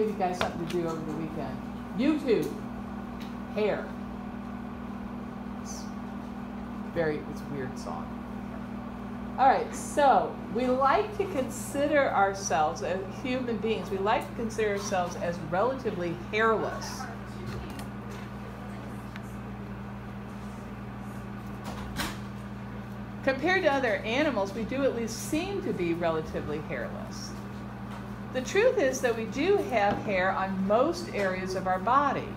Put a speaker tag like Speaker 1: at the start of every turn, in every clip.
Speaker 1: give you guys something to do over the weekend. YouTube, hair. It's very, it's a weird song. All right, so we like to consider ourselves as human beings, we like to consider ourselves as relatively hairless. Compared to other animals, we do at least seem to be relatively hairless. The truth is that we do have hair on most areas of our body.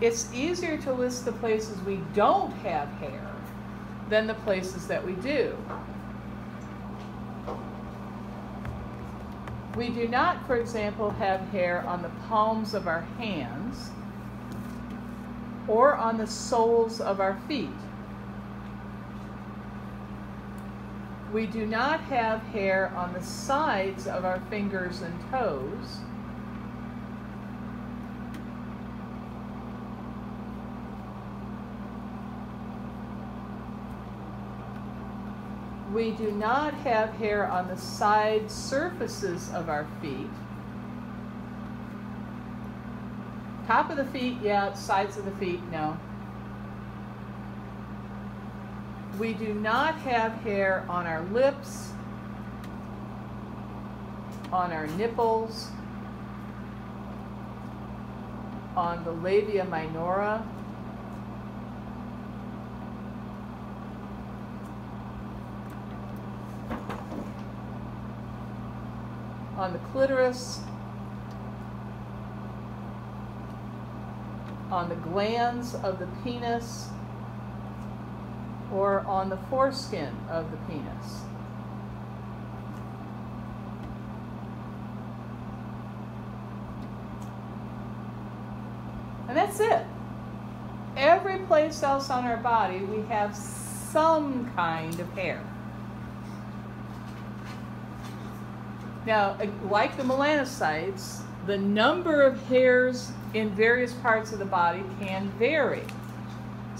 Speaker 1: It's easier to list the places we don't have hair than the places that we do. We do not, for example, have hair on the palms of our hands or on the soles of our feet. We do not have hair on the sides of our fingers and toes. We do not have hair on the side surfaces of our feet. Top of the feet, yeah. Sides of the feet, no. We do not have hair on our lips, on our nipples, on the labia minora. on the clitoris, on the glans of the penis, or on the foreskin of the penis. And that's it. Every place else on our body, we have some kind of hair. Now, uh, like the melanocytes, the number of hairs in various parts of the body can vary.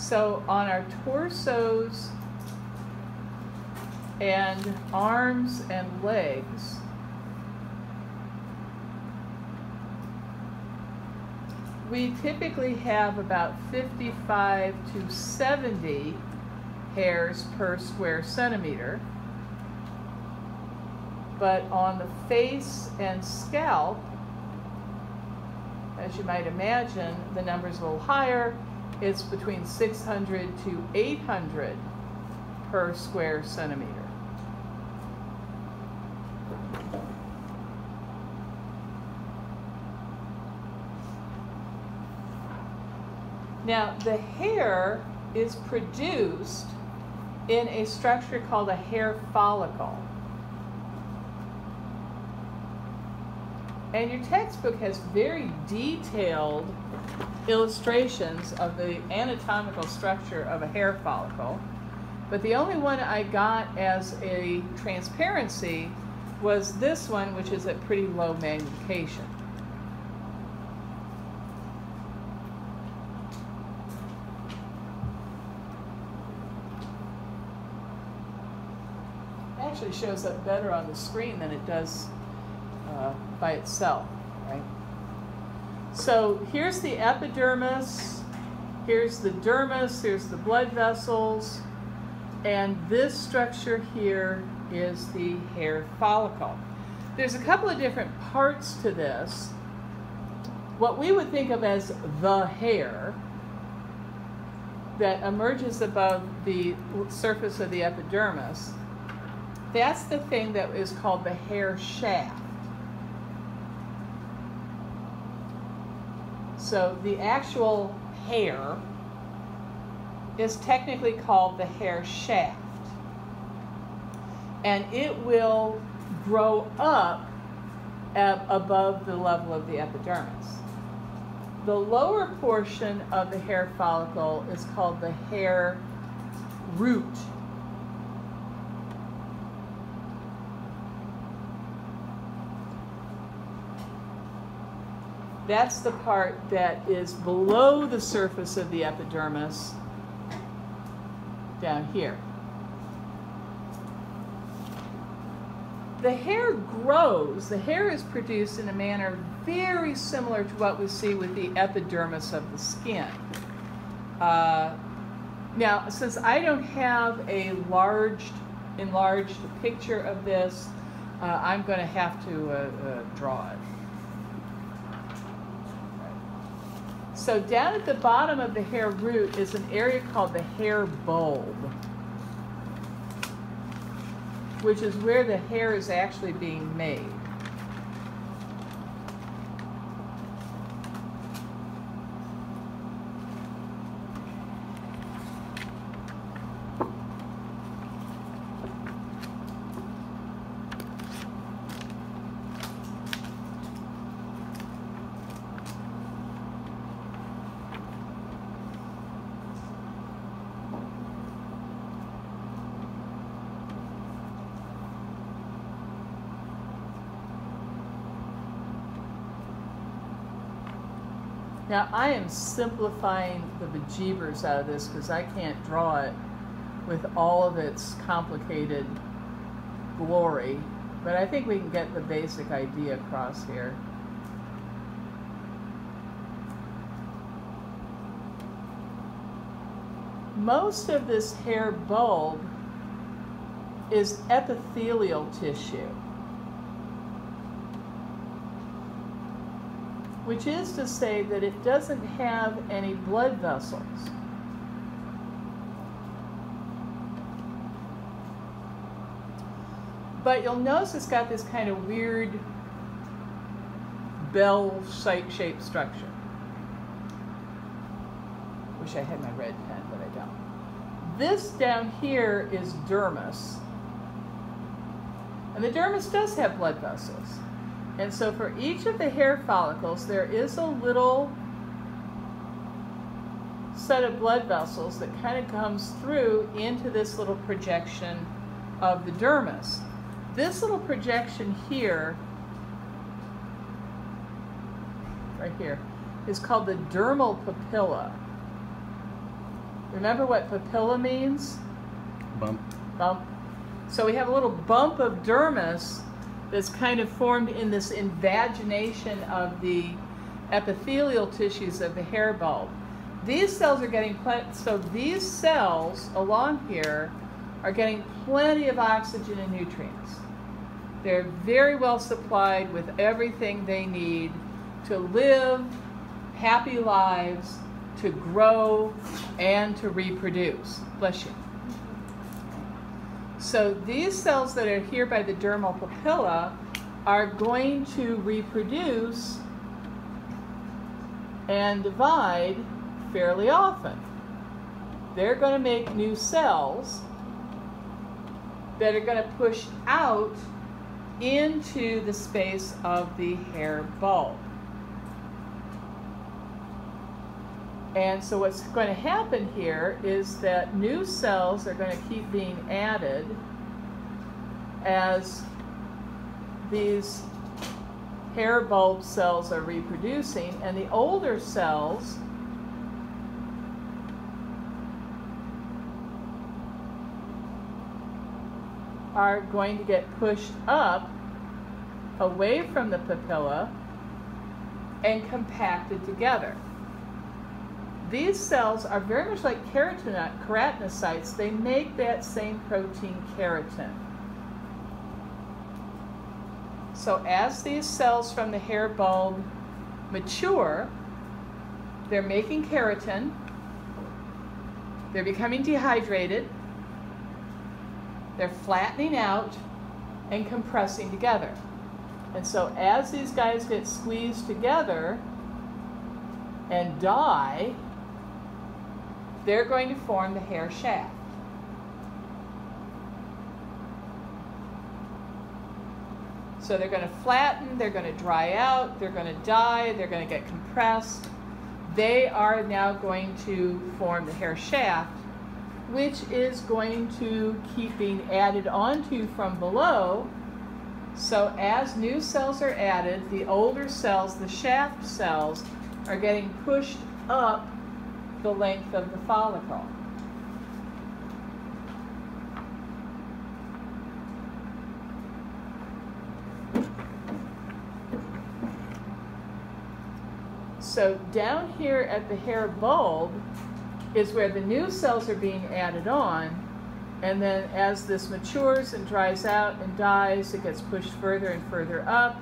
Speaker 1: So on our torsos and arms and legs, we typically have about 55 to 70 hairs per square centimeter. But on the face and scalp, as you might imagine, the number's a little higher. It's between 600 to 800 per square centimeter. Now, the hair is produced in a structure called a hair follicle. And your textbook has very detailed illustrations of the anatomical structure of a hair follicle. But the only one I got as a transparency was this one, which is at pretty low magnification. It actually shows up better on the screen than it does uh, by itself, right? So here's the epidermis, here's the dermis, here's the blood vessels, and this structure here is the hair follicle. There's a couple of different parts to this. What we would think of as the hair that emerges above the surface of the epidermis, that's the thing that is called the hair shaft. So the actual hair is technically called the hair shaft. And it will grow up above the level of the epidermis. The lower portion of the hair follicle is called the hair root. That's the part that is below the surface of the epidermis down here. the hair grows, the hair is produced in a manner very similar to what we see with the epidermis of the skin. Uh, now, since I don't have a large, enlarged picture of this, uh, I'm going to have to uh, uh, draw it. So down at the bottom of the hair root is an area called the hair bulb, which is where the hair is actually being made. Now I am simplifying the bejeebers out of this because I can't draw it with all of its complicated glory, but I think we can get the basic idea across here. Most of this hair bulb is epithelial tissue. Which is to say that it doesn't have any blood vessels. But you'll notice it's got this kind of weird bell-shaped structure. Wish I had my red pen, but I don't. This down here is dermis. And the dermis does have blood vessels. And so for each of the hair follicles, there is a little set of blood vessels that kind of comes through into this little projection of the dermis. This little projection here, right here, is called the dermal papilla. Remember what papilla means?
Speaker 2: Bump.
Speaker 1: Bump. So we have a little bump of dermis that's kind of formed in this invagination of the epithelial tissues of the hair bulb. These cells are getting plenty, so these cells along here are getting plenty of oxygen and nutrients. They're very well supplied with everything they need to live happy lives, to grow, and to reproduce. Bless you. So these cells that are here by the dermal papilla are going to reproduce and divide fairly often. They're going to make new cells that are going to push out into the space of the hair bulb. And so what's going to happen here is that new cells are going to keep being added as these hair bulb cells are reproducing and the older cells are going to get pushed up away from the papilla and compacted together. These cells are very much like keratinocytes. They make that same protein keratin. So as these cells from the hair bulb mature, they're making keratin, they're becoming dehydrated, they're flattening out and compressing together. And so as these guys get squeezed together and die, they're going to form the hair shaft. So they're going to flatten, they're going to dry out, they're going to die, they're going to get compressed. They are now going to form the hair shaft, which is going to keep being added onto from below. So as new cells are added, the older cells, the shaft cells, are getting pushed up the length of the follicle. So down here at the hair bulb is where the new cells are being added on. And then as this matures and dries out and dies, it gets pushed further and further up.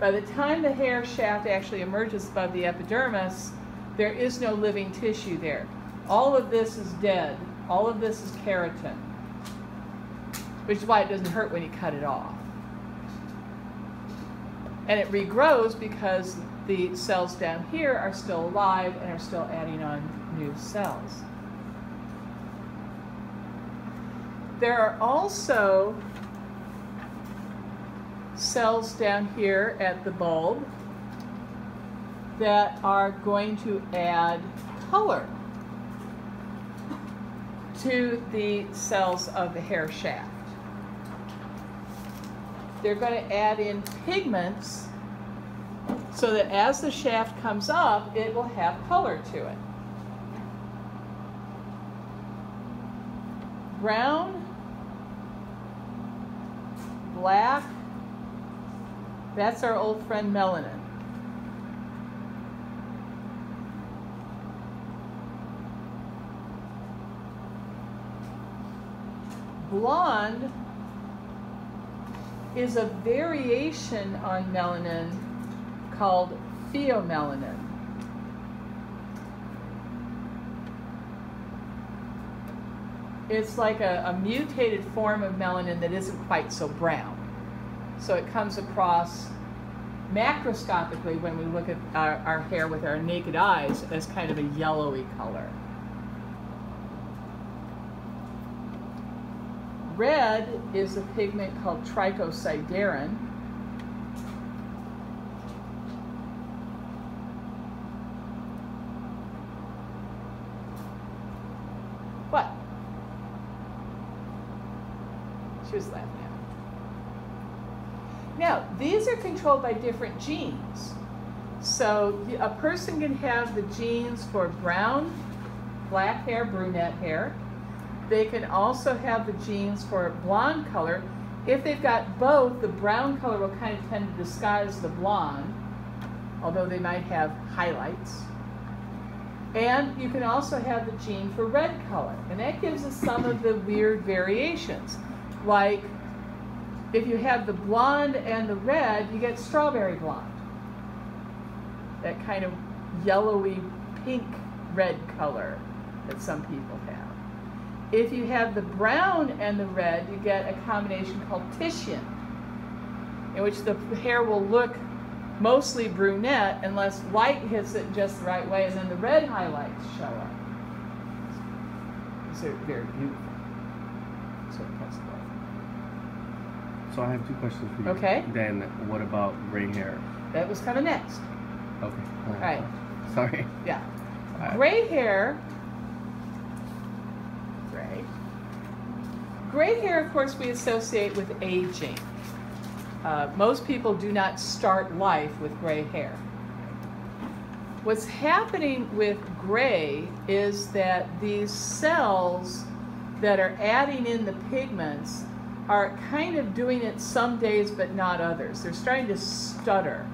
Speaker 1: By the time the hair shaft actually emerges above the epidermis, there is no living tissue there. All of this is dead. All of this is keratin, which is why it doesn't hurt when you cut it off. And it regrows because the cells down here are still alive and are still adding on new cells. There are also cells down here at the bulb that are going to add color to the cells of the hair shaft. They're going to add in pigments so that as the shaft comes up, it will have color to it. Brown, black, that's our old friend melanin. Blonde is a variation on melanin called pheomelanin. It's like a, a, mutated form of melanin that isn't quite so brown. So it comes across macroscopically when we look at our, our hair with our naked eyes as kind of a yellowy color. Red is a pigment called trichosiderin. What? She was laughing at me. Now, these are controlled by different genes. So a person can have the genes for brown, black hair, brunette hair, they can also have the genes for blonde color. If they've got both, the brown color will kind of tend to disguise the blonde, although they might have highlights. And you can also have the gene for red color, and that gives us some of the weird variations. Like, if you have the blonde and the red, you get strawberry blonde. That kind of yellowy pink red color that some people have. If you have the brown and the red, you get a combination called Titian, in which the hair will look mostly brunette unless light hits it just the right way, and then the red highlights show up. So very beautiful. So
Speaker 2: So I have two questions for you.
Speaker 1: Okay.
Speaker 2: Then what about gray hair?
Speaker 1: That was kind of next.
Speaker 2: Okay.
Speaker 1: All right.
Speaker 2: Sorry.
Speaker 1: Yeah. Gray hair Gray hair, of course, we associate with aging. Uh, most people do not start life with gray hair. What's happening with gray is that these cells that are adding in the pigments are kind of doing it some days but not others. They're starting to stutter.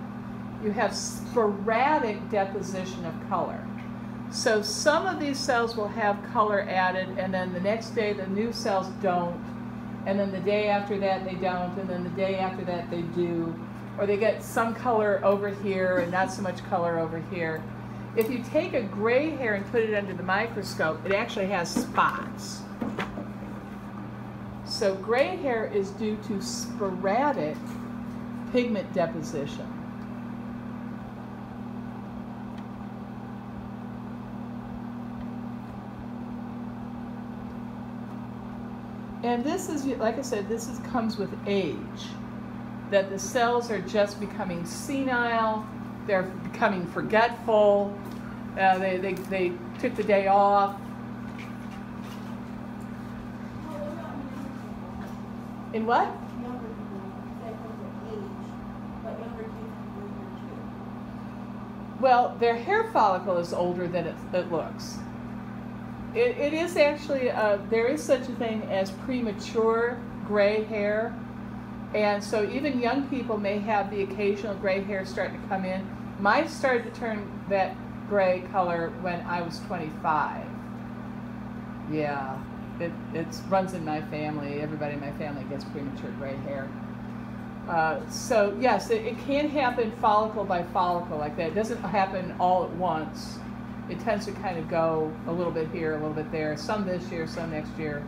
Speaker 1: You have sporadic deposition of color. So some of these cells will have color added, and then the next day the new cells don't, and then the day after that they don't, and then the day after that they do, or they get some color over here and not so much color over here. If you take a gray hair and put it under the microscope, it actually has spots. So gray hair is due to sporadic pigment deposition. And this is, like I said, this is, comes with age. That the cells are just becoming senile, they're becoming forgetful, uh, they, they, they took the day off. In what? Well, their hair follicle is older than it, it looks. It, it is actually, uh, there is such a thing as premature gray hair. And so even young people may have the occasional gray hair starting to come in. mine started to turn that gray color when I was 25. Yeah, it it's runs in my family. Everybody in my family gets premature gray hair. Uh, so yes, it, it can happen follicle by follicle like that. It doesn't happen all at once. It tends to kind of go a little bit here, a little bit there. Some this year, some next year.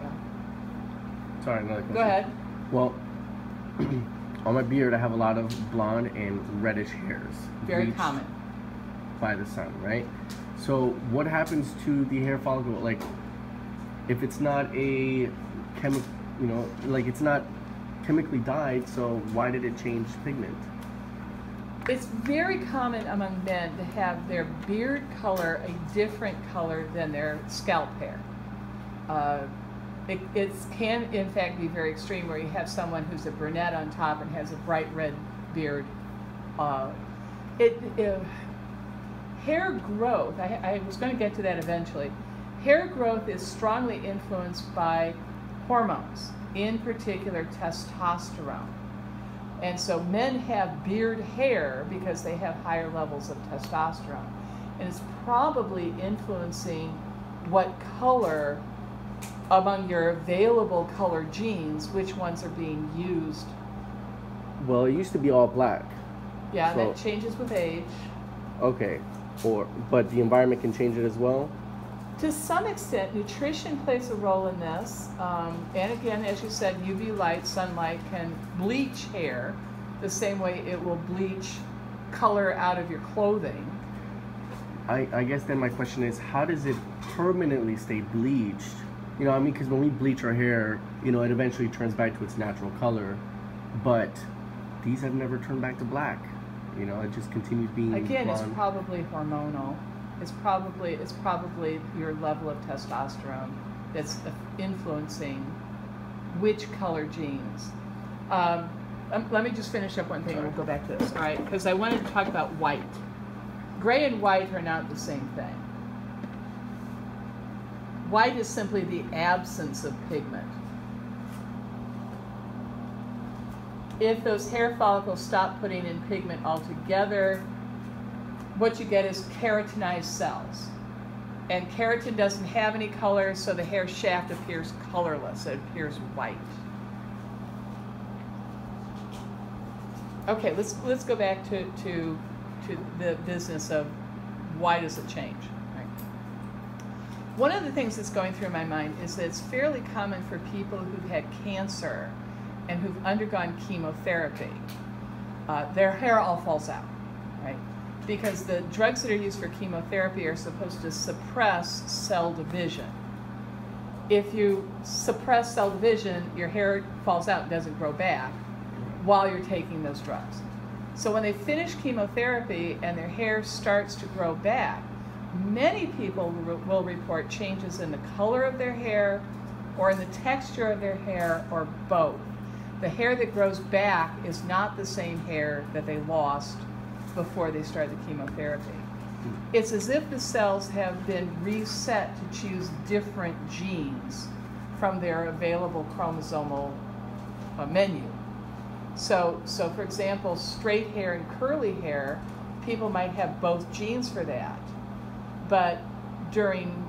Speaker 1: Yeah.
Speaker 2: Sorry, another question.
Speaker 1: Go ahead.
Speaker 2: Well, on my beard, I have a lot of blonde and reddish hairs.
Speaker 1: Very common.
Speaker 2: By the sun, right? So, what happens to the hair follicle? Like, if it's not a chemical, you know, like it's not chemically dyed, so why did it change pigment?
Speaker 1: It's very common among men to have their beard color a different color than their scalp hair. Uh, it it's, can, in fact, be very extreme where you have someone who's a brunette on top and has a bright red beard. Uh, it, it, hair growth, I, I was going to get to that eventually. Hair growth is strongly influenced by hormones, in particular testosterone. And so men have beard hair because they have higher levels of testosterone. And it's probably influencing what color among your available color genes, which ones are being used.
Speaker 2: Well, it used to be all black.
Speaker 1: Yeah,
Speaker 2: So-
Speaker 1: that changes with age.
Speaker 2: Okay, or but the environment can change it as well.
Speaker 1: To some extent, nutrition plays a role in this. Um, and again, as you said, UV light, sunlight can bleach hair the same way it will bleach color out of your clothing.
Speaker 2: I, I guess then my question is, how does it permanently stay bleached? You know, I mean, because when we bleach our hair, you know, it eventually turns back to its natural color, but these have never turned back to black. You know, it just continues being
Speaker 1: Again, it's probably hormonal. It's probably it's probably your level of testosterone that's influencing which color genes. Um, um, let me just finish up one thing, and we'll go back to this. All right, because I wanted to talk about white. Gray and white are not the same thing. White is simply the absence of pigment. If those hair follicles stop putting in pigment altogether, what you get is keratinized cells. And keratin doesn't have any color, so the hair shaft appears colorless. It appears white. Okay, let's let's go back to to to the business of why does it change? One of the things that's going through my mind is that it's fairly common for people who've had cancer and who've undergone chemotherapy. Uh, their hair all falls out? Because the drugs that are used for chemotherapy are supposed to suppress cell division. If you suppress cell division, your hair falls out and doesn't grow back while you're taking those drugs. So when they finish chemotherapy and their hair starts to grow back, many people will report changes in the color of their hair or in the texture of their hair or both. The hair that grows back is not the same hair that they lost before they start the chemotherapy. It's as if the cells have been reset to choose different genes from their available chromosomal uh, menu. So, so for example, straight hair and curly hair, people might have both genes for that. But during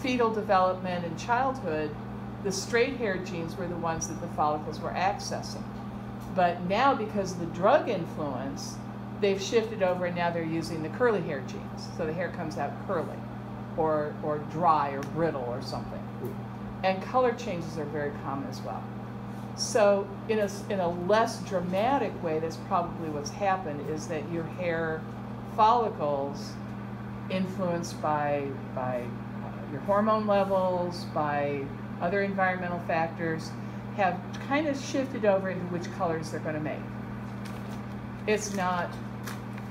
Speaker 1: fetal development and childhood, the straight hair genes were the ones that the follicles were accessing. But now, because of the drug influence, they've shifted over and now they're using the curly hair genes. So the hair comes out curly or, or dry or brittle or something. And color changes are very common as well. So in a, in a less dramatic way, that's probably what's happened is that your hair follicles influenced by, by uh, your hormone levels, by other environmental factors, have kind of shifted over into which colors they're going to make. It's not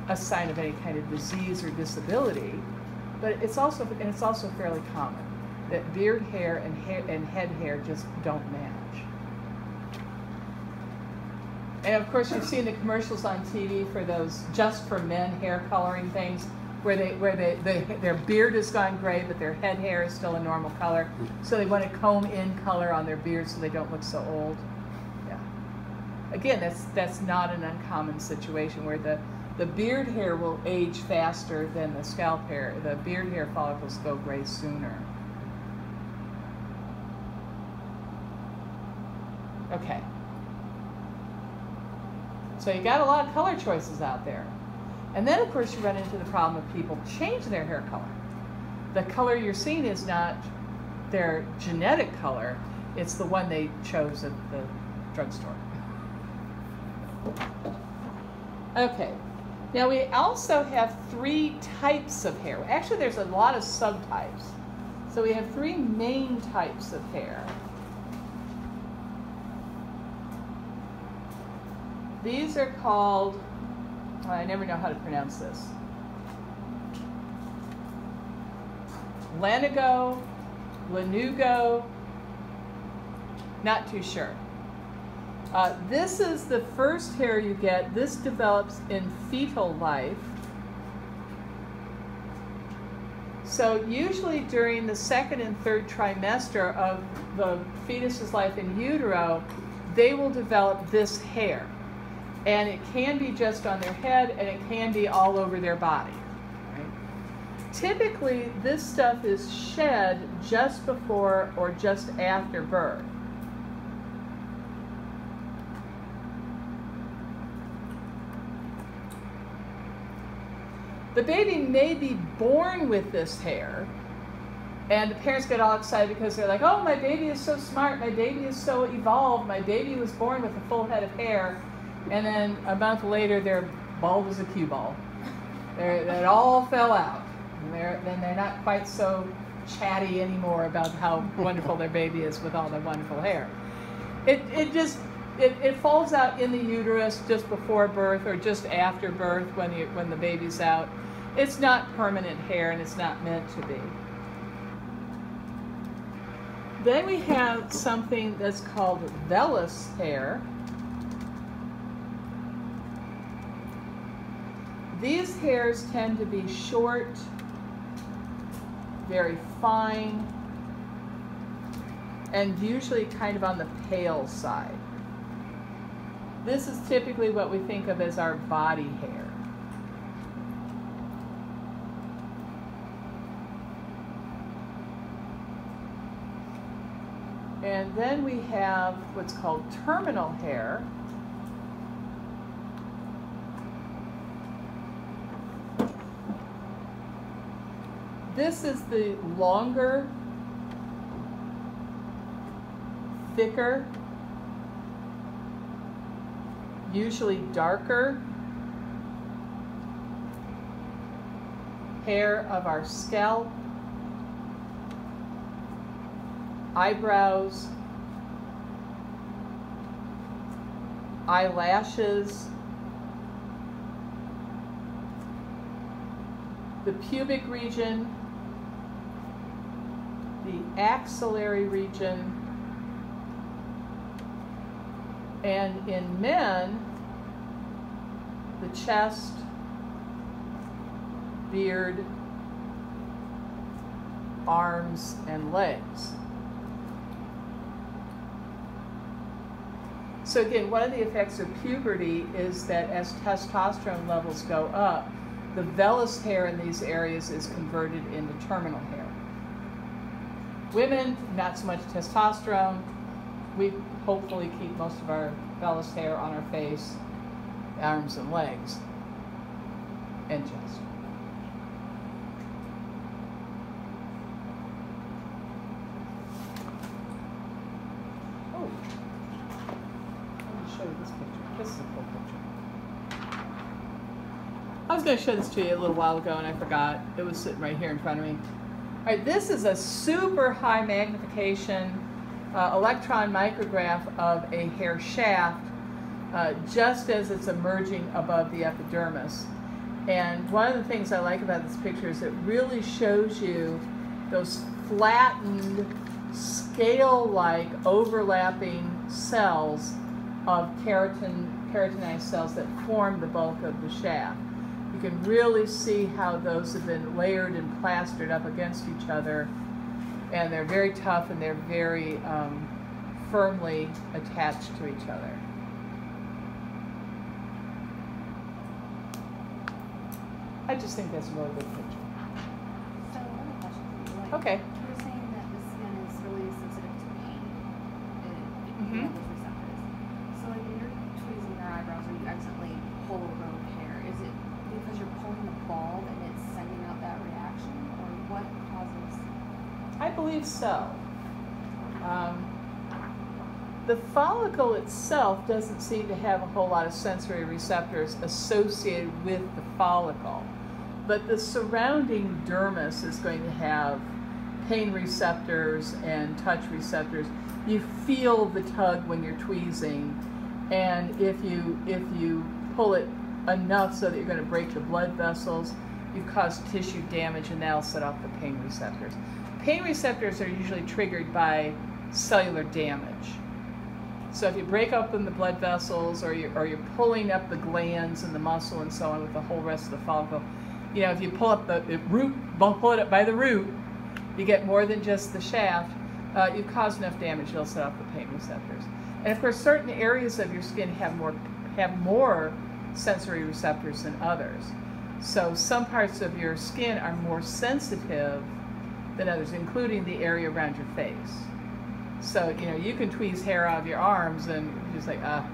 Speaker 1: a sign of any kind of disease or disability, but it's also and it's also fairly common that beard hair and hair and head hair just don't match. And of course, you've seen the commercials on TV for those just for men hair coloring things, where they where they, they their beard has gone gray, but their head hair is still a normal color. So they want to comb in color on their beard so they don't look so old. Yeah. Again, that's that's not an uncommon situation where the The beard hair will age faster than the scalp hair. The beard hair follicles go gray sooner. Okay. So you got a lot of color choices out there. And then, of course, you run into the problem of people change their hair color. The color you're seeing is not their genetic color, it's the one they chose at the drugstore. Okay, now we also have three types of hair. Actually, there's a lot of subtypes. So we have three main types of hair. These are called, I never know how to pronounce this. Lanigo, Lanugo, not too sure. Uh, this is the first hair you get. This develops in fetal life. So usually during the second and third trimester of the fetus's life in utero, they will develop this hair. And it can be just on their head and it can be all over their body. Typically, this stuff is shed just before or just after birth. The baby may be born with this hair, and the parents get all excited because they're like, oh, my baby is so smart, my baby is so evolved, my baby was born with a full head of hair. And then a month later, they're bald as a cue ball. They're, it all fell out. And they're, then they're not quite so chatty anymore about how wonderful their baby is with all the wonderful hair. It, it just, it, it falls out in the uterus just before birth or just after birth when, you, when the baby's out. It's not permanent hair and it's not meant to be. Then we have something that's called vellus hair. These hairs tend to be short, very fine, and usually kind of on the pale side. This is typically what we think of as our body hair. And then we have what's called terminal hair. This is the longer, thicker, usually darker hair of our scalp eyebrows, eyelashes, the pubic region, the axillary region, and in men, the chest, beard, arms, and legs. So again, one of the effects of puberty is that as testosterone levels go up, the vellus hair in these areas is converted into terminal hair. Women, not so much testosterone. We hopefully keep most of our vellus hair on our face, arms and legs, and chest. I was going to show this to you a little while ago and I forgot. It was sitting right here in front of me. All right, this is a super high magnification uh, electron micrograph of a hair shaft uh, just as it's emerging above the epidermis. And one of the things I like about this picture is it really shows you those flattened, scale-like overlapping cells of keratin, keratinized cells that form the bulk of the shaft you can really see how those have been layered and plastered up against each other. And they're very tough and they're very um, firmly attached to each other. I just think that's a really good picture.
Speaker 3: So another question for you, like,
Speaker 1: Okay.
Speaker 3: You were saying that the skin is really sensitive to pain. It, it
Speaker 1: Mhm.
Speaker 3: you know, those receptors. So like when you're tweezing your eyebrows or you accidentally pull a row of hair, is it because you're pulling the bulb and it's sending out that reaction, or what causes?
Speaker 1: I believe so. Um, the follicle itself doesn't seem to have a whole lot of sensory receptors associated with the follicle, but the surrounding dermis is going to have pain receptors and touch receptors. You feel the tug when you're tweezing, and if you if you pull it enough so that you're going to break the blood vessels, you've caused tissue damage, and that'll set off the pain receptors. Pain receptors are usually triggered by cellular damage. So if you break open the blood vessels or you're, or you're pulling up the glands and the muscle and so on with the whole rest of the follicle, you know, if you pull up the, the root, pull it up by the root, you get more than just the shaft, uh, you've caused enough damage, you'll set off the pain receptors. And of course, certain areas of your skin have more, have more sensory receptors than others. So some parts of your skin are more sensitive than others, including the area around your face. So, you know, you can tweeze hair out of your arms and just like, ah.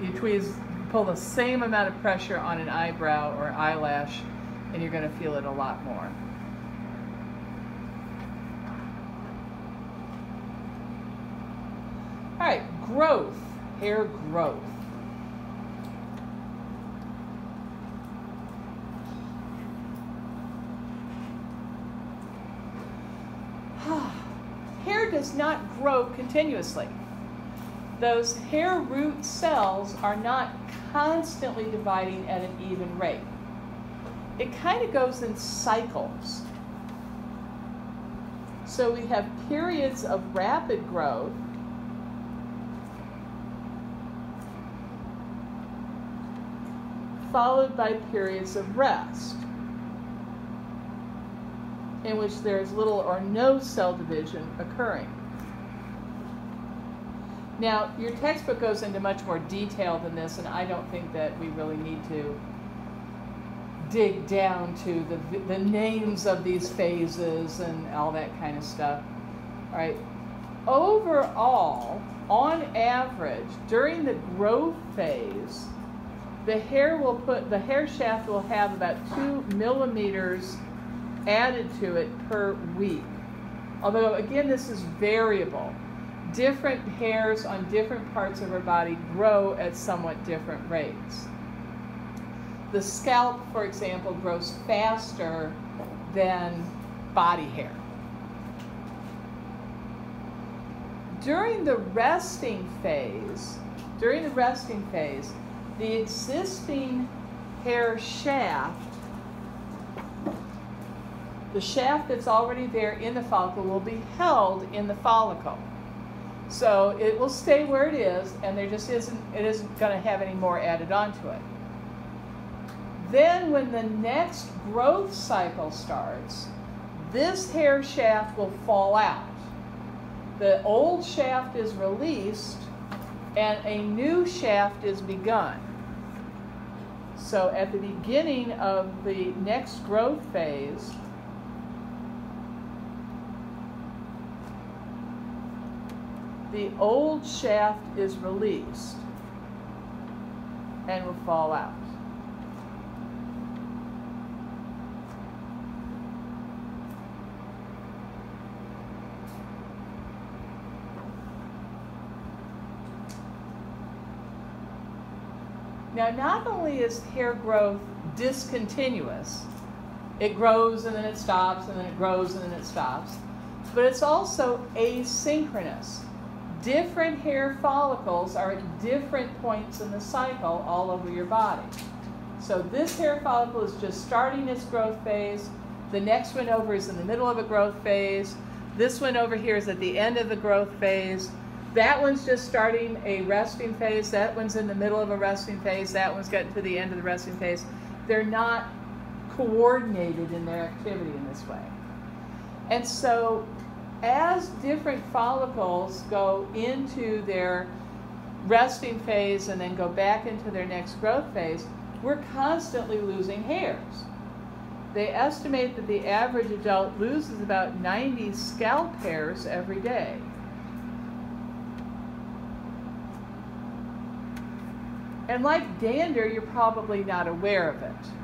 Speaker 1: You tweeze, pull the same amount of pressure on an eyebrow or eyelash, and you're going to feel it a lot more. All right, growth, hair growth. hair not grow continuously. Those hair root cells are not constantly dividing at an even rate. It kind of goes in cycles. So we have periods of rapid growth followed by periods of rest in which there is little or no cell division occurring. Now, your textbook goes into much more detail than this, and I don't think that we really need to dig down to the, the names of these phases and all that kind of stuff. All right. Overall, on average, during the growth phase, the hair will put the hair shaft will have about two millimeters added to it per week. Although, again, this is variable. Different hairs on different parts of our body grow at somewhat different rates. The scalp, for example, grows faster than body hair. During the resting phase, during the resting phase, the existing hair shaft the shaft that's already there in the follicle will be held in the follicle. So it will stay where it is, and there just isn't, it isn't going to have any more added onto it. Then when the next growth cycle starts, this hair shaft will fall out. The old shaft is released, and a new shaft is begun. So at the beginning of the next growth phase, the old shaft is released and will fall out. Now, not only is hair growth discontinuous, it grows and then it stops and then it grows and then it stops, but it's also asynchronous different hair follicles are at different points in the cycle all over your body. So this hair follicle is just starting its growth phase. The next one over is in the middle of a growth phase. This one over here is at the end of the growth phase. That one's just starting a resting phase. That one's in the middle of a resting phase. That one's getting to the end of the resting phase. They're not coordinated in their activity in this way. And so as different follicles go into their resting phase and then go back into their next growth phase, we're constantly losing hairs. they estimate that the average adult loses about 90 scalp hairs every day. And like dander, you're probably not aware of it.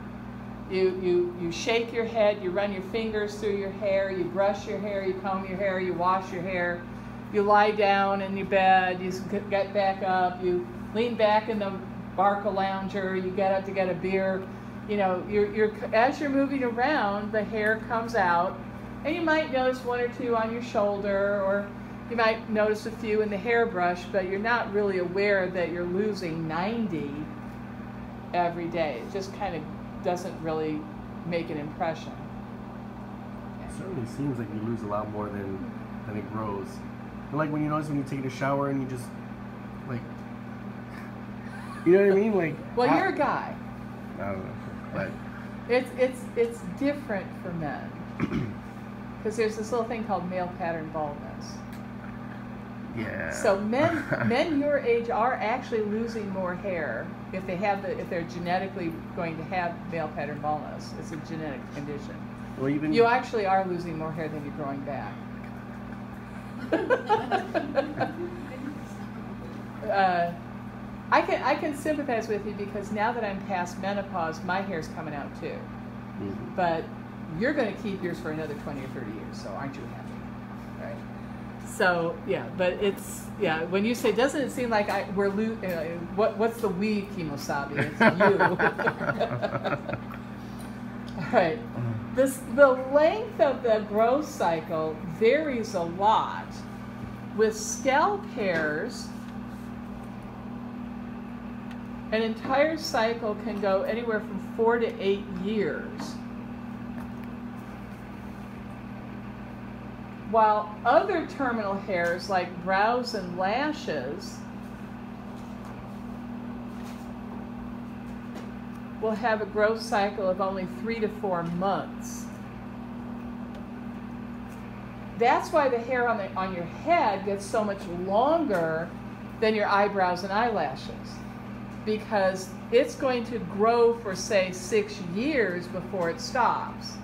Speaker 1: You, you, you shake your head, you run your fingers through your hair, you brush your hair, you comb your hair, you wash your hair, you lie down in your bed, you get back up, you lean back in the Barcalounger, you get up to get a beer. You know, you're, you're, as you're moving around, the hair comes out, and you might notice one or two on your shoulder, or you might notice a few in the hairbrush, but you're not really aware that you're losing 90 every day. It just kind of doesn't really make an impression.
Speaker 2: It certainly seems like you lose a lot more than than it grows. Like when you notice when you take a shower and you just like you know what I mean? Like
Speaker 1: Well,
Speaker 2: I,
Speaker 1: you're a guy.
Speaker 2: I don't know. But
Speaker 1: It's it's it's different for men because there's this little thing called male pattern baldness.
Speaker 2: Yeah.
Speaker 1: So men men your age are actually losing more hair if they have the if they're genetically going to have male pattern baldness. It's a genetic condition.
Speaker 2: well even
Speaker 1: You actually are losing more hair than you're growing back. uh, I can I can sympathize with you because now that I'm past menopause, my hair's coming out too.
Speaker 2: Mhm.
Speaker 1: But you're going to keep yours for another 20 or 30 years, so aren't you happy? So yeah, but it's yeah. When you say, doesn't it seem like I we're lo- uh, what what's the we Kimosabi? It's you. All right. This the length of the growth cycle varies a lot. With scalp hairs, an entire cycle can go anywhere from four to eight years. While other terminal hairs like brows and lashes will have a growth cycle of only three to four months. That's why the hair on, the, on your head gets so much longer than your eyebrows and eyelashes because it's going to grow for, say, six years before it stops.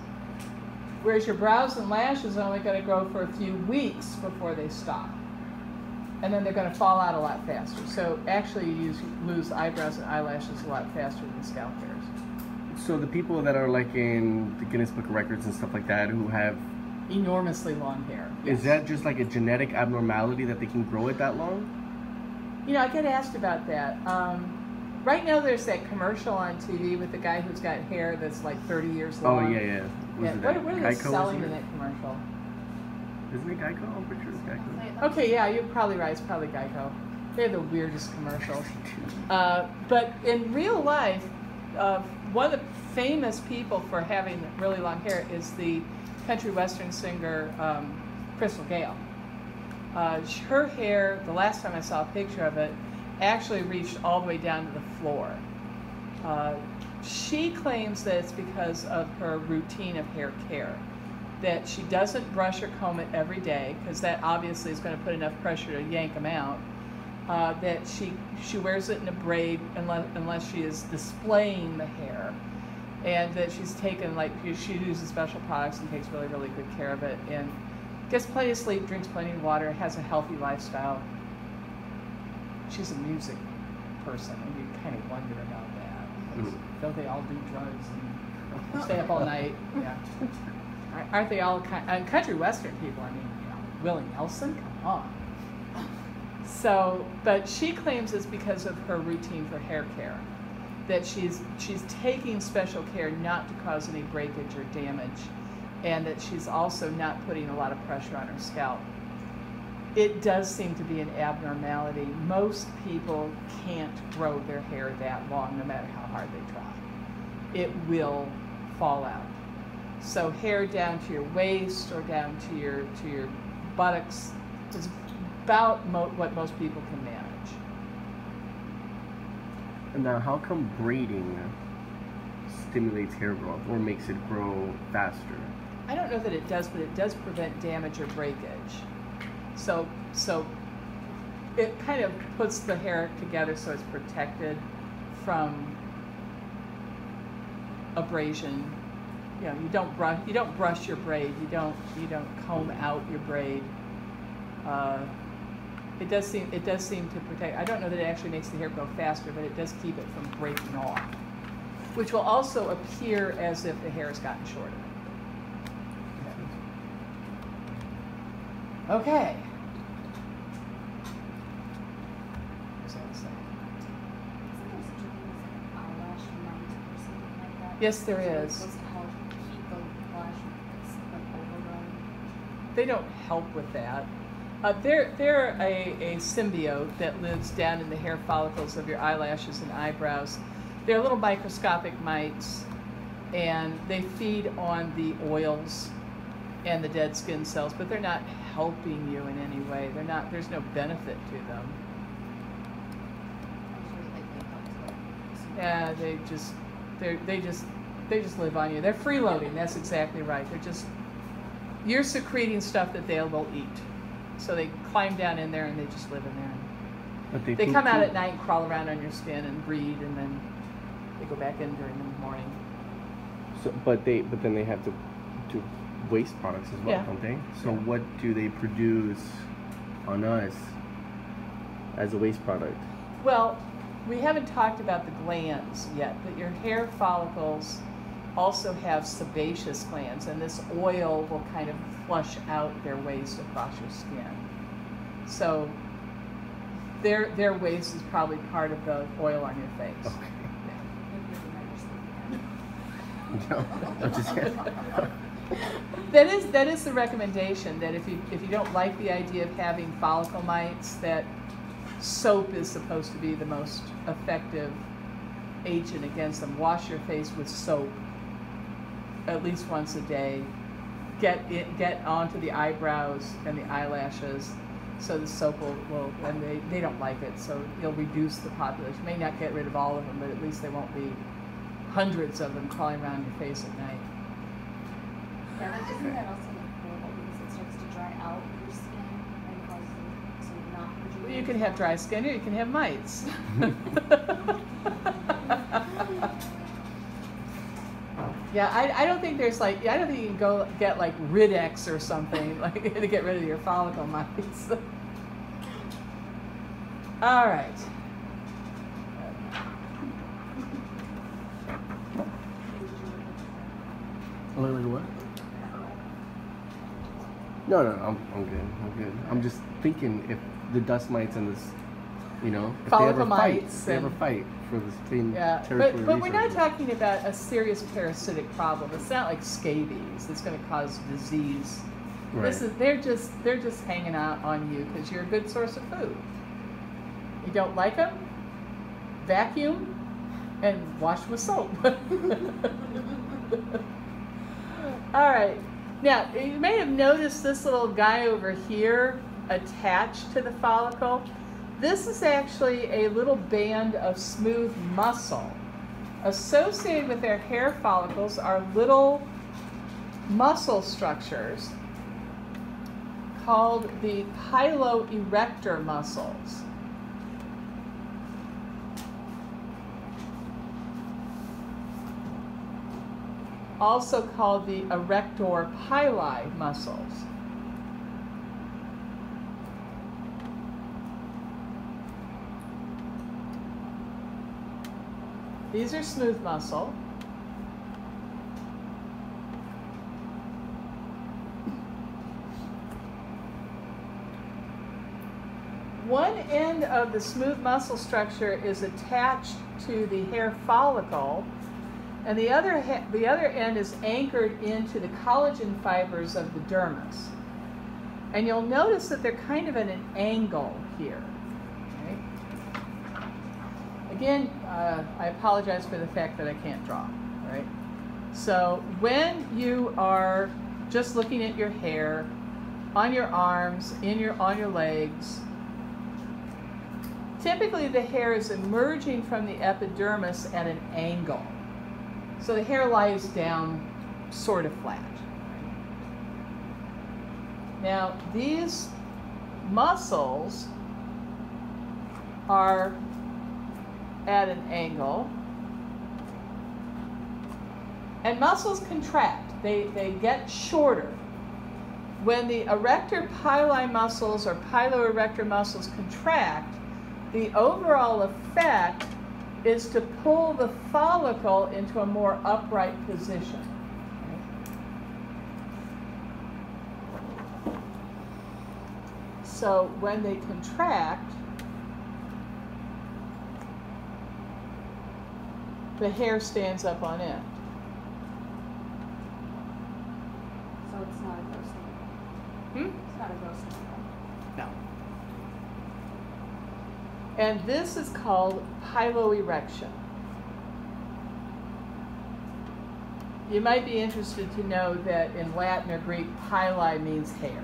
Speaker 1: Whereas your brows and lashes are only going to grow for a few weeks before they stop. And then they're going to fall out a lot faster. So actually, you use, lose eyebrows and eyelashes a lot faster than scalp hairs.
Speaker 2: So the people that are like in the Guinness Book of Records and stuff like that who have
Speaker 1: Enormously long hair.
Speaker 2: is that just like a genetic abnormality that they can grow it that long?
Speaker 1: You know, I get asked about that. Um, right now, there's that commercial on TV with the guy who's got hair that's like 30 years
Speaker 2: Oh
Speaker 1: long.
Speaker 2: yeah, yeah. Was
Speaker 1: Yeah,
Speaker 2: it
Speaker 1: What,
Speaker 2: that
Speaker 1: what are they
Speaker 2: Geico,
Speaker 1: selling
Speaker 2: isn't
Speaker 1: in
Speaker 2: it?
Speaker 1: that commercial?
Speaker 2: Isn't it Geico? I'm pretty sure it's Geico.
Speaker 1: Okay, yeah, you're probably right. It's probably Geico. They have the weirdest commercials. Uh, but in real life, uh, one of the famous people for having really long hair is the country western singer um, Crystal Gayle. Uh, her hair, the last time I saw a picture of it, actually reached all the way down to the floor. Uh, she claims that it's because of her routine of hair care. That she doesn't brush or comb it every day, because that obviously is going to put enough pressure to yank them out. Uh, that she she wears it in a braid unless, unless she is displaying the hair, and that she's taken like she uses special products and takes really really good care of it, and gets plenty of sleep, drinks plenty of water, has a healthy lifestyle. She's a music person, and you kind of wonder about.
Speaker 2: Mm.
Speaker 1: Don't they all do drugs and oh. stay up all night? Yeah. Aren't- Aren't they all kind, and uh, country western people? I mean, you know, Willie Nelson, come on. So, but she claims it's because of her routine for hair care, that she's she's taking special care not to cause any breakage or damage, and that she's also not putting a lot of pressure on her scalp. It does seem to be an abnormality. Most people can't grow their hair that long, no matter how hard they try. It will fall out. So hair down to your waist or down to your to your buttocks is about mo- what most people can manage.
Speaker 2: And now, how come braiding stimulates hair growth or makes it grow faster?
Speaker 1: I don't know that it does, but it does prevent damage or breakage. So so it kind of puts the hair together so it's protected from abrasion you know, you don't brush, you don't brush your braid, you don't, you don't comb out your braid. Uh, it does seem, it does seem to protect, I don't know that it actually makes the hair grow faster, but it does keep it from breaking off, which will also appear as if the hair has gotten shorter. Okay. What's that saying?
Speaker 3: Isn't there such a thing as like an eyelash mite or something like that?
Speaker 1: Yes, there is.
Speaker 3: It's supposed to help keep the lash that's like overgrown.
Speaker 1: They don't help with that. Uh, they're they're a, a symbiote that lives down in the hair follicles of your eyelashes and eyebrows. They're little microscopic mites, and they feed on the oils and the dead skin cells, but they're not helping you in any way. They're not. There's no benefit to them.
Speaker 3: Actually, like they help to like.
Speaker 1: Yeah, they just they they just they just live on you. They're freeloading. That's exactly right. They're just you're secreting stuff that they will eat. So they climb down in there and they just live in there.
Speaker 2: But they,
Speaker 1: They come out at night and crawl around on your skin and breed, and then they go back in during the morning.
Speaker 2: So, but they, but then they have to do waste products as well,
Speaker 1: Yeah.
Speaker 2: don't they? So what do they produce on us as a waste product?
Speaker 1: Well, we haven't talked about the glands yet, but your hair follicles also have sebaceous glands, and this oil will kind of flush out their waste across your skin. So their their waste is probably part of the oil on your face.
Speaker 2: Okay. No, I'm just
Speaker 1: That is that is the recommendation that if you if you don't like the idea of having follicle mites, that soap is supposed to be the most effective agent against them. Wash your face with soap at least once a day. Get it get onto the eyebrows and the eyelashes so the soap will, will and they, they don't like it, so you'll reduce the population. May not get rid of all of them, but at least they won't be hundreds of them crawling around your face at night.
Speaker 3: Yeah, but isn't that also like horrible because it starts to dry out your skin and causes it to not produce?
Speaker 1: Well, you can have dry skin or you can have mites. yeah, I, I don't think there's like, I don't think you can go get like Ridex or something like to get rid of your follicle mites. All right.
Speaker 2: Look like what? No, no, I'm, I'm good. I'm good. I'm just thinking if the dust mites and this, you know, if they ever fight, if they ever fight for the same
Speaker 1: Yeah,
Speaker 2: territory.
Speaker 1: but, but we're not talking about a serious parasitic problem. It's not like scabies that's going to cause disease.
Speaker 2: Right.
Speaker 1: This is they're just they're just hanging out on you because you're a good source of food. You don't like them? Vacuum and wash with soap. All right. Now you may have noticed this little guy over here attached to the follicle. This is actually a little band of smooth muscle. Associated with their hair follicles are little muscle structures called the piloerector muscles. Also called the erector pili muscles. These are smooth muscle. One end of the smooth muscle structure is attached to the hair follicle, and the other, the other end is anchored into the collagen fibers of the dermis. And you'll notice that they're kind of at an angle here. okay? Again, uh, I apologize for the fact that I can't draw, right? So when you are just looking at your hair, on your arms, in your, on your legs, typically the hair is emerging from the epidermis at an angle. So the hair lies down sort of flat. Now, these muscles are at an angle. And muscles contract, they, they get shorter. When the erector pili muscles or piloerector muscles contract, the overall effect is to pull the follicle into a more upright position. So when they contract, the hair stands up on end.
Speaker 3: So it's not a ghost animal.
Speaker 1: Hmm?
Speaker 3: It's not a ghost animal.
Speaker 1: No. And this is called piloerection. You might be interested to know that in Latin or Greek, pili means hair.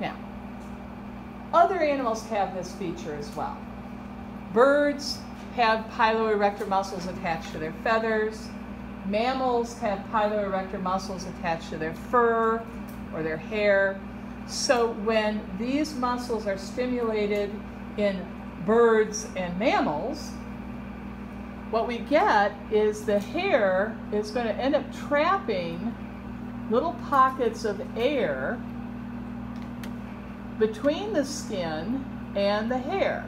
Speaker 1: Now, other animals have this feature as well. Birds have piloerector muscles attached to their feathers. Mammals have piloerector muscles attached to their fur or their hair. So when these muscles are stimulated in birds and mammals, what we get is the hair is going to end up trapping little pockets of air between the skin and the hair.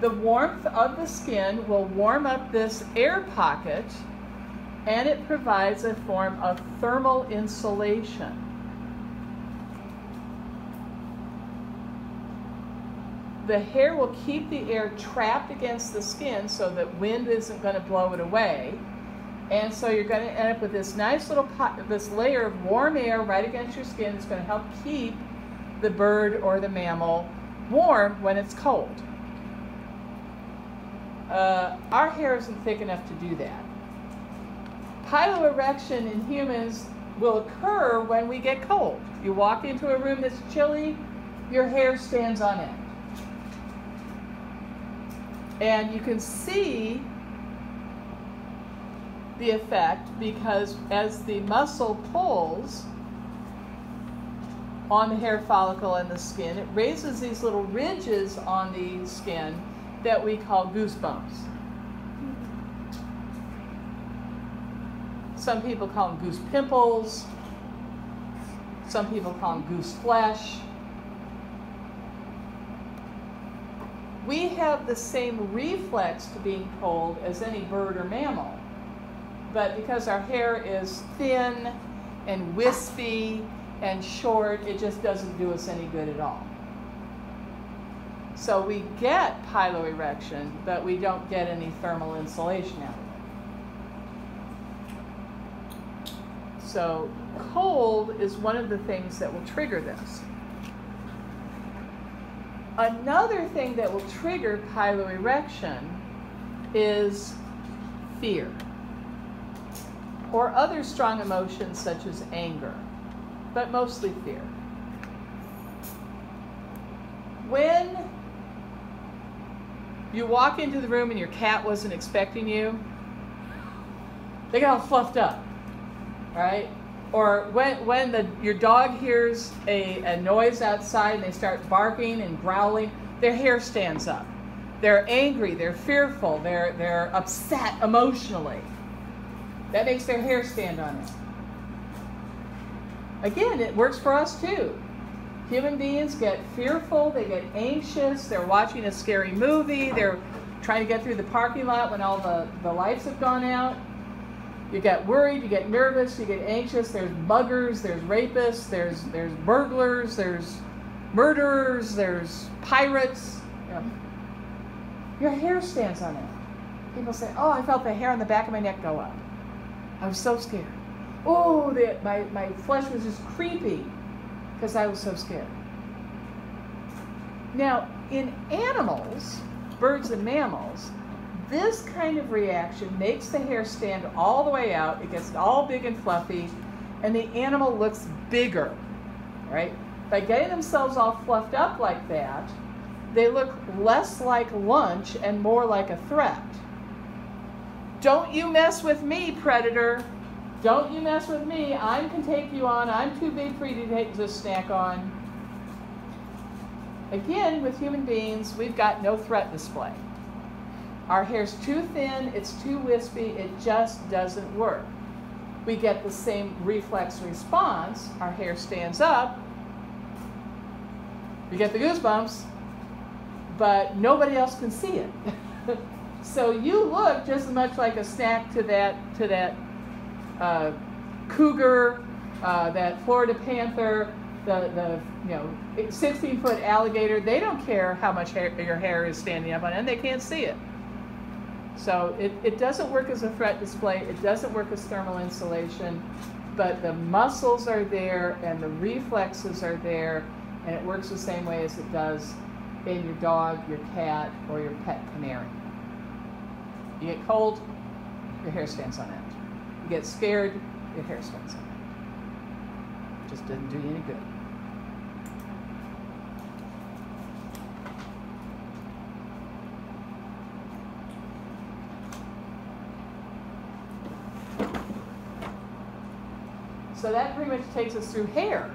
Speaker 1: The warmth of the skin will warm up this air pocket and it provides a form of thermal insulation. The hair will keep the air trapped against the skin so that wind isn't going to blow it away. And so you're going to end up with this nice little pot, this layer of warm air right against your skin It's going to help keep the bird or the mammal warm when it's cold. Uh, our hair isn't thick enough to do that. Piloerection in humans will occur when we get cold. You walk into a room that's chilly, your hair stands on end. And you can see the effect because as the muscle pulls on the hair follicle and the skin, it raises these little ridges on the skin that we call goosebumps. Some people call them goose pimples. Some people call them goose flesh. We have the same reflex to being cold as any bird or mammal. But because our hair is thin and wispy and short, it just doesn't do us any good at all. So we get piloerection, but we don't get any thermal insulation out of it. So cold is one of the things that will trigger this. Another thing that will trigger piloerection is fear or other strong emotions such as anger, but mostly fear. When you walk into the room and your cat wasn't expecting you, they get all fluffed up, right? Or when, when the, your dog hears a, a noise outside and they start barking and growling, their hair stands up. They're angry, they're fearful, they're, they're upset emotionally. That makes their hair stand on end. Again, it works for us too. Human beings get fearful, they get anxious, they're watching a scary movie, they're trying to get through the parking lot when all the, the lights have gone out. You get worried, you get nervous, you get anxious, there's buggers, there's rapists, there's there's burglars, there's murderers, there's pirates. You know. Your hair stands on end. People say, Oh, I felt the hair on the back of my neck go up. I was so scared. Oh, the, my, my flesh was just creepy because I was so scared. Now, in animals, birds and mammals, this kind of reaction makes the hair stand all the way out. It gets all big and fluffy, and the animal looks bigger, right? By getting themselves all fluffed up like that, they look less like lunch and more like a threat. Don't you mess with me, predator. Don't you mess with me. I can take you on. I'm too big for you to take this snack on. again, with human beings, we've got no threat display. Our hair's too thin, it's too wispy, it just doesn't work. We get the same reflex response. Our hair stands up, we get the goosebumps, but nobody else can see it. so you look just as much like a snack to that to that uh, cougar, uh, that Florida panther, the the you know 16 foot alligator. They don't care how much hair, your hair is standing up on end; they can't see it. So it, it doesn't work as a threat display. It doesn't work as thermal insulation, but the muscles are there and the reflexes are there, and it works the same way as it does in your dog, your cat, or your pet canary. You get cold, your hair stands on end. Get scared, your hair starts end. Just doesn't do you any good. So that pretty much takes us through hair.